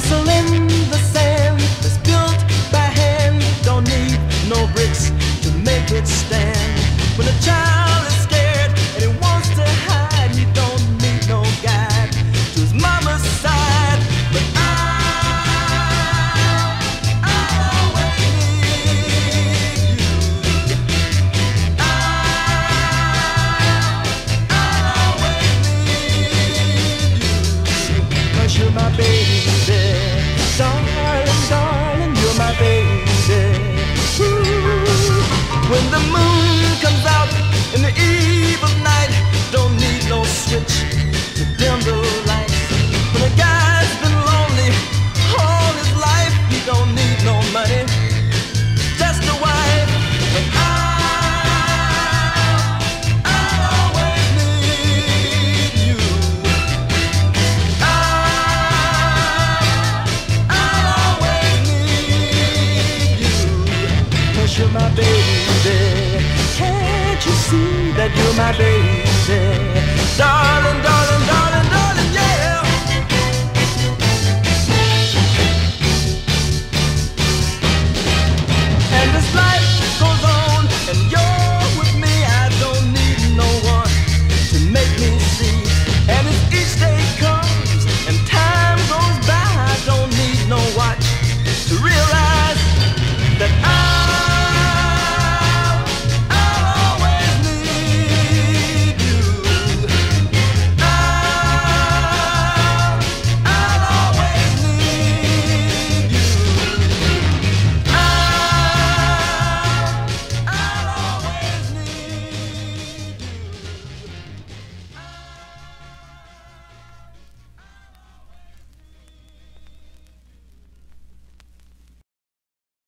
castle in the sand that's built by hand. Don't need no bricks to make it stand. When a child is scared and he wants to hide, he don't need no guide to his mama's side. But I, I always need you. I, I always need you. Cause you're my baby. The moon you're my baby. Can't you see that you're my baby?